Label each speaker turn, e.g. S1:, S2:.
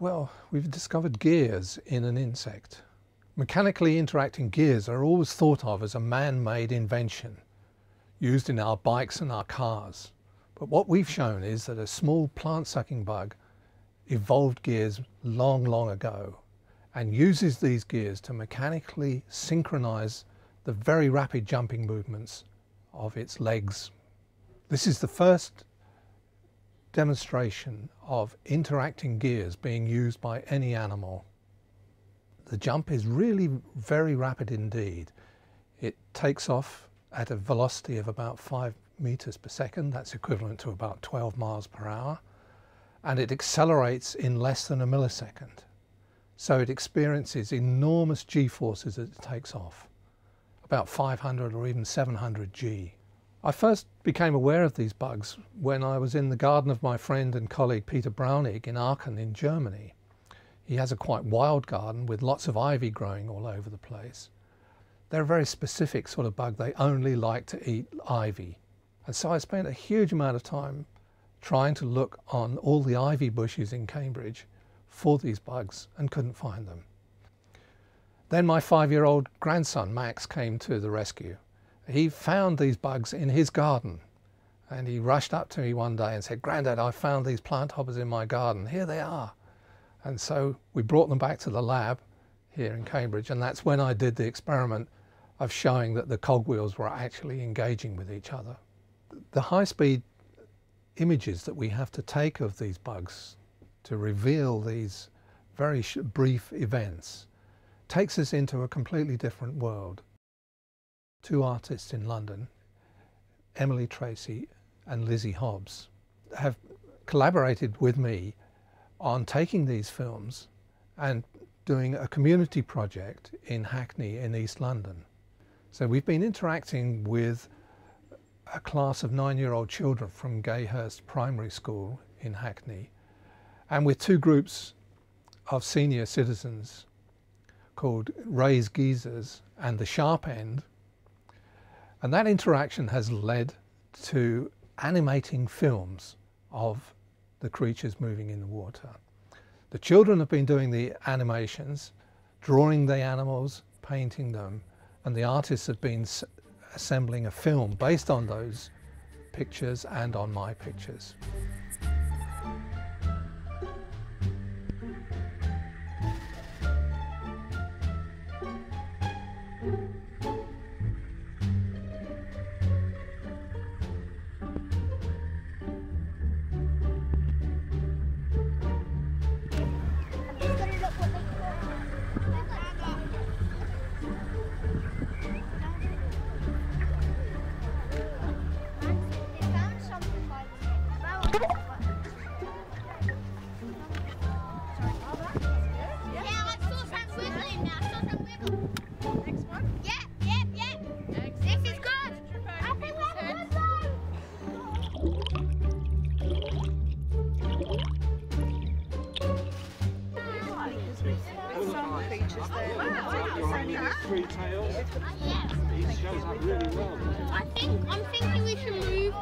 S1: Well, we've discovered gears in an insect. Mechanically interacting gears are always thought of as a man-made invention used in our bikes and our cars. But what we've shown is that a small plant-sucking bug evolved gears long, long ago and uses these gears to mechanically synchronize the very rapid jumping movements of its legs. This is the first demonstration of interacting gears being used by any animal. The jump is really very rapid indeed. It takes off at a velocity of about 5 meters per second, that's equivalent to about 12 miles per hour, and it accelerates in less than a millisecond. So it experiences enormous g-forces as it takes off, about 500 or even 700 g. I first became aware of these bugs when I was in the garden of my friend and colleague Peter Braunig in Aachen in Germany. He has a quite wild garden with lots of ivy growing all over the place. They're a very specific sort of bug. They only like to eat ivy. And so I spent a huge amount of time trying to look on all the ivy bushes in Cambridge for these bugs and couldn't find them. Then my five-year-old grandson, Max, came to the rescue he found these bugs in his garden. And he rushed up to me one day and said, Grandad, I found these plant hoppers in my garden. Here they are. And so we brought them back to the lab here in Cambridge. And that's when I did the experiment of showing that the cogwheels were actually engaging with each other. The high-speed images that we have to take of these bugs to reveal these very brief events takes us into a completely different world two artists in London, Emily Tracy and Lizzie Hobbs, have collaborated with me on taking these films and doing a community project in Hackney in East London. So we've been interacting with a class of nine-year-old children from Gayhurst Primary School in Hackney and with two groups of senior citizens called Ray's Geezers and the Sharp End and that interaction has led to animating films of the creatures moving in the water. The children have been doing the animations, drawing the animals, painting them, and the artists have been assembling a film based on those pictures and on my pictures.
S2: Three tails. He shows up really well. I think I'm thinking we should move